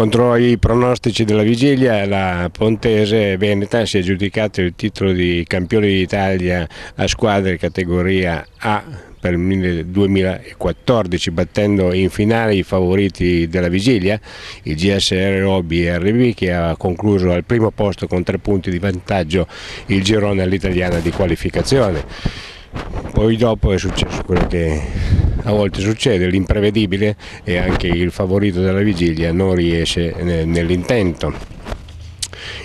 Contro i pronostici della vigilia la Pontese Veneta si è aggiudicato il titolo di campione d'Italia a squadre categoria A per il 2014 battendo in finale i favoriti della vigilia, il GSR Hobby RB che ha concluso al primo posto con tre punti di vantaggio il girone all'italiana di qualificazione. Poi dopo è successo quello che a volte succede, l'imprevedibile e anche il favorito della vigilia non riesce nell'intento.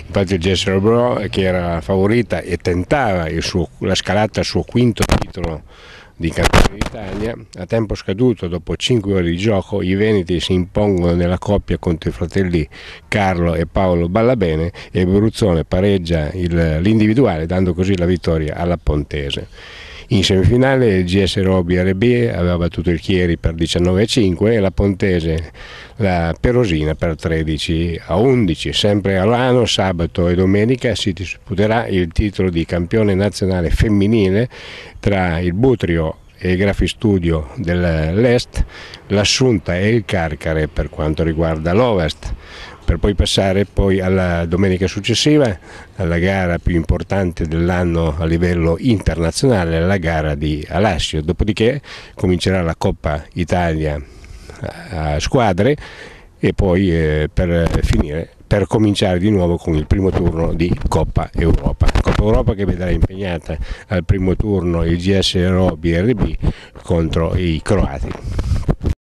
Infatti il Gessero Bro che era favorita e tentava suo, la scalata al suo quinto titolo di campione d'Italia, a tempo scaduto dopo 5 ore di gioco i Veneti si impongono nella coppia contro i fratelli Carlo e Paolo Ballabene e Bruzzone pareggia l'individuale dando così la vittoria alla Pontese. In semifinale il GS Robi RB aveva battuto il Chieri per 19 a 5 e la Pontese la Perosina per 13 a 11. Sempre a Lano, sabato e domenica si disputerà il titolo di campione nazionale femminile tra il Butrio e i Grafi Studio dell'Est, l'Assunta e il Carcare per quanto riguarda l'Ovest per poi passare poi alla domenica successiva alla gara più importante dell'anno a livello internazionale, la gara di Alassio, dopodiché comincerà la Coppa Italia a squadre e poi eh, per finire per cominciare di nuovo con il primo turno di Coppa Europa. Coppa Europa che vedrà impegnata al primo turno il GS Ro BRB contro i croati.